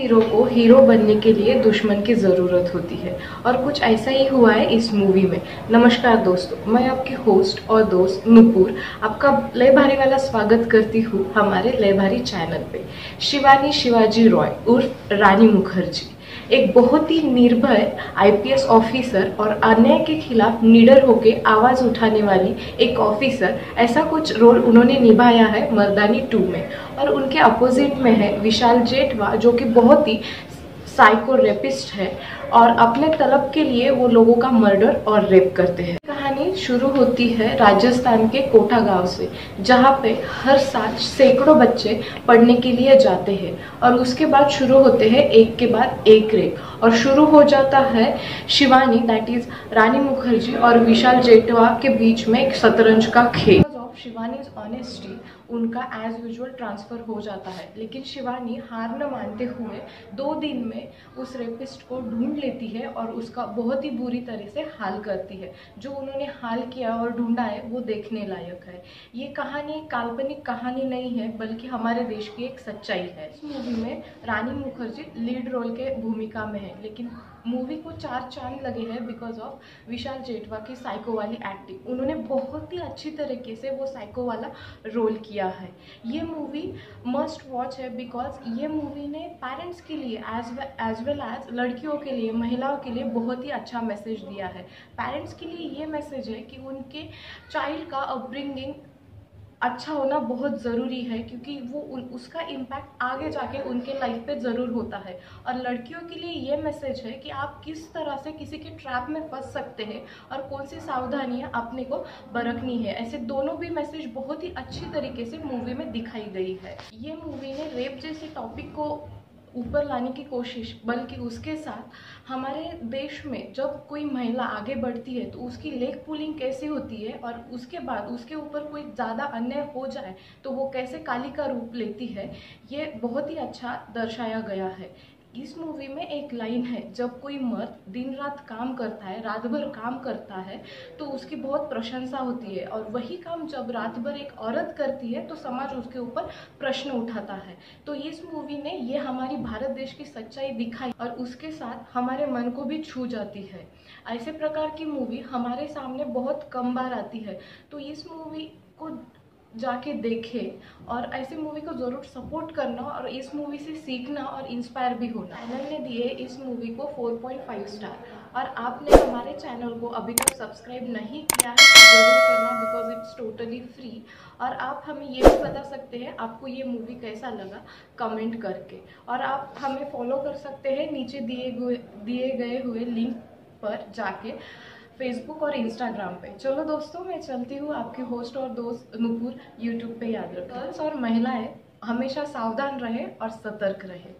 Hero को hero बनने के लिए दुश्मन की ज़रूरत होती है। और कुछ ऐसा ही हुआ है इस मूवी में। नमस्कार दोस्तों, मैं आपके होस्ट और दोस्त नुपुर, आपका लय भारी वाला स्वागत करती हूँ हमारे लय भारी चैनल पे। शिवानी शिवाजी रॉय, उर्फ़ रानी मुखर्जी। एक बहुत ही निर्भय आईपीएस ऑफिसर और अन्याय के खिलाफ निडर होकर आवाज़ उठाने वाली एक ऑफिसर ऐसा कुछ रोल उन्होंने निभाया है मर्दानी टू में। और उनके अपोजिट में है विशाल जेठवा, जो कि बहुत ही साइको रेपिस्ट है और अपने तलब के लिए वो लोगों का मर्डर और रेप करते हैं। कहानी शुरू होती है राजस्थान के कोठा गाँव से, जहाँ पे हर साल सैकड़ों बच्चे पढ़ने के लिए जाते हैं और उसके बाद शुरू होते हैं एक के बाद एक रेप और शुरू हो जाता है शिवानी दैट इज़ रानी मुखर्जी और विशाल जेटवा के बीच में एक शतरंज का खेल। शिवानीज ऑनेस्टी उनका एज यूजल ट्रांसफ़र हो जाता है। लेकिन शिवानी हार न मानते हुए दो दिन में उस रेपिस्ट को ढूंढ लेती है और उसका बहुत ही बुरी तरह से हाल करती है। जो उन्होंने हाल किया और ढूंढा है, वो देखने लायक है। ये कहानी काल्पनिक कहानी नहीं है, बल्कि हमारे देश की एक सच्चाई है। इस मूवी में रानी मुखर्जी लीड रोल के भूमिका में है, लेकिन मूवी को चार चाँद लगे हैं बिकॉज़ ऑफ़ विशाल जेठवा की साइको वाली एक्टिंग उन्होंने बहुत ही अच्छी तरीके से वो साइको वाला रोल किया है। ये मूवी मस्ट वॉच है बिकॉज़ ये मूवी ने पेरेंट्स के लिए एज एज वेल एज लड़कियों के लिए, महिलाओं के लिए बहुत ही अच्छा मैसेज दिया है। पेरेंट्स के लिए ये मैसेज है कि उनके चाइल्ड का अपब्रिंगिंग अच्छा होना बहुत ज़रूरी है, क्योंकि वो उन, उसका इम्पैक्ट आगे जाके उनके लाइफ पे ज़रूर होता है। और लड़कियों के लिए ये मैसेज है कि आप किस तरह से किसी के ट्रैप में फंस सकते हैं और कौन सी सावधानियाँ अपने को बरतनी है। ऐसे दोनों भी मैसेज बहुत ही अच्छी तरीके से मूवी में दिखाई गई है। ये मूवी ने रेप जैसे टॉपिक को ऊपर लाने की कोशिश, बल्कि उसके साथ हमारे देश में जब कोई महिला आगे बढ़ती है तो उसकी लेग पुलिंग कैसे होती है और उसके बाद उसके ऊपर कोई ज़्यादा अन्याय हो जाए तो वो कैसे काली का रूप लेती है, ये बहुत ही अच्छा दर्शाया गया है। इस मूवी में एक लाइन है, जब कोई मर्द दिन रात काम करता है रात भर काम करता है तो उसकी बहुत प्रशंसा होती है और वही काम जब रात भर एक औरत करती है तो समाज उसके ऊपर प्रश्न उठाता है। तो इस मूवी ने ये हमारी भारत देश की सच्चाई दिखाई और उसके साथ हमारे मन को भी छू जाती है। ऐसे प्रकार की मूवी हमारे सामने बहुत कम बार आती है। तो इस मूवी को जाके देखें और ऐसी मूवी को ज़रूर सपोर्ट करना और इस मूवी से सीखना और इंस्पायर भी होना। चैनल ने दिए इस मूवी को 4.5 स्टार और आपने हमारे चैनल को अभी तक सब्सक्राइब नहीं किया है तो ज़रूर करना बिकॉज़ इट्स टोटली फ्री और आप हमें ये भी बता सकते हैं, आपको ये मूवी कैसा लगा? कमेंट करके। और आप हमें फॉलो कर सकते हैं नीचे दिए दिए गए हुए लिंक पर जाके। फेसबुक और इंस्टाग्राम पे। चलो दोस्तों, मैं चलती हूँ आपकी होस्ट और दोस्त नुपुर यूट्यूब पे याद रखें गर्ल्स और महिलाएँ, हमेशा सावधान रहे और सतर्क रहे।